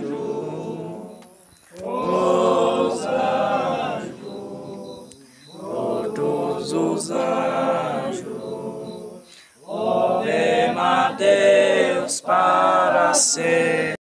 true.